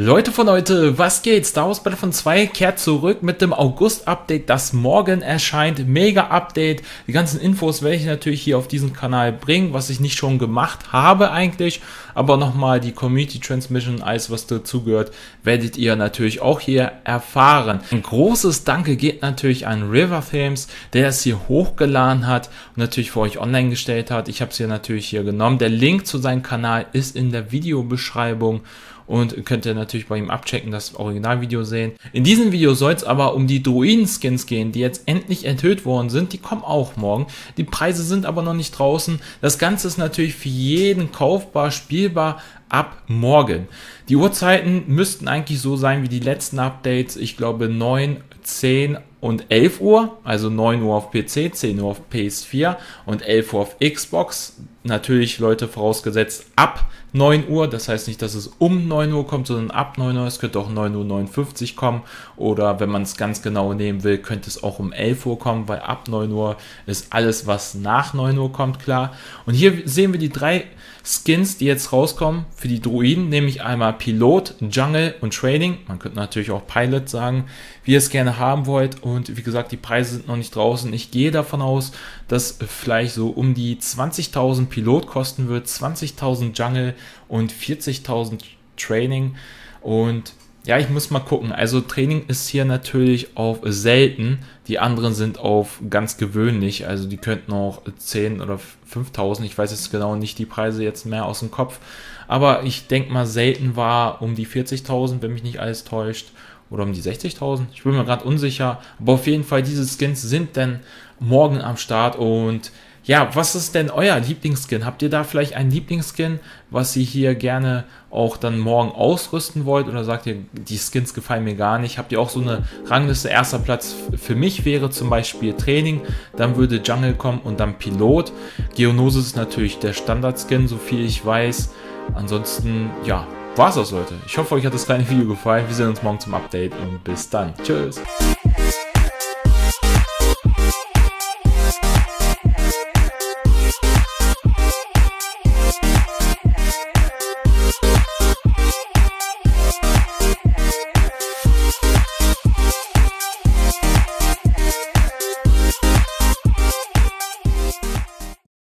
Leute von heute, was geht? Star Wars Battlefront 2 kehrt zurück mit dem August-Update, das morgen erscheint. Mega-Update. Die ganzen Infos werde ich natürlich hier auf diesem Kanal bringen, was ich nicht schon gemacht habe eigentlich. Aber nochmal die Community Transmission, alles was dazugehört, werdet ihr natürlich auch hier erfahren. Ein großes Danke geht natürlich an River Themes, der es hier hochgeladen hat und natürlich für euch online gestellt hat. Ich habe es hier natürlich hier genommen. Der Link zu seinem Kanal ist in der Videobeschreibung und könnt ihr natürlich bei ihm abchecken, das Originalvideo sehen. In diesem Video soll es aber um die Druiden-Skins gehen, die jetzt endlich enthüllt worden sind. Die kommen auch morgen. Die Preise sind aber noch nicht draußen. Das Ganze ist natürlich für jeden kaufbar, spielbar ab morgen. Die Uhrzeiten müssten eigentlich so sein wie die letzten Updates. Ich glaube 9, 10 und 11 Uhr, also 9 Uhr auf PC, 10 Uhr auf PS4 und 11 Uhr auf Xbox. Natürlich, Leute, vorausgesetzt ab 9 Uhr. Das heißt nicht, dass es um 9 Uhr kommt, sondern ab 9 Uhr. Es könnte auch 9.59 Uhr kommen. Oder wenn man es ganz genau nehmen will, könnte es auch um 11 Uhr kommen, weil ab 9 Uhr ist alles, was nach 9 Uhr kommt, klar. Und hier sehen wir die drei Skins, die jetzt rauskommen für die Druiden, nämlich einmal Pilot, Jungle und Trading. Man könnte natürlich auch Pilot sagen, wie ihr es gerne haben wollt. Und wie gesagt, die Preise sind noch nicht draußen. Ich gehe davon aus, dass vielleicht so um die 20.000 Pilot kosten wird, 20.000 Jungle und 40.000 Training. Und ja, ich muss mal gucken. Also Training ist hier natürlich auf selten. Die anderen sind auf ganz gewöhnlich. Also die könnten auch 10 oder 5000. Ich weiß jetzt genau nicht die Preise jetzt mehr aus dem Kopf. Aber ich denke mal, selten war um die 40.000, wenn mich nicht alles täuscht. Oder um die 60.000. Ich bin mir gerade unsicher. Aber auf jeden Fall, diese Skins sind dann morgen am Start. Und ja, was ist denn euer Lieblingsskin? Habt ihr da vielleicht einen Lieblingsskin, was ihr hier gerne auch dann morgen ausrüsten wollt? Oder sagt ihr, die Skins gefallen mir gar nicht? Habt ihr auch so eine Rangliste? Erster Platz für mich wäre zum Beispiel Training, dann würde Jungle kommen und dann Pilot. Geonosis ist natürlich der Standard-Skin, so viel ich weiß. Ansonsten, ja, war's das, Leute. Ich hoffe, euch hat das kleine Video gefallen. Wir sehen uns morgen zum Update und bis dann. Tschüss.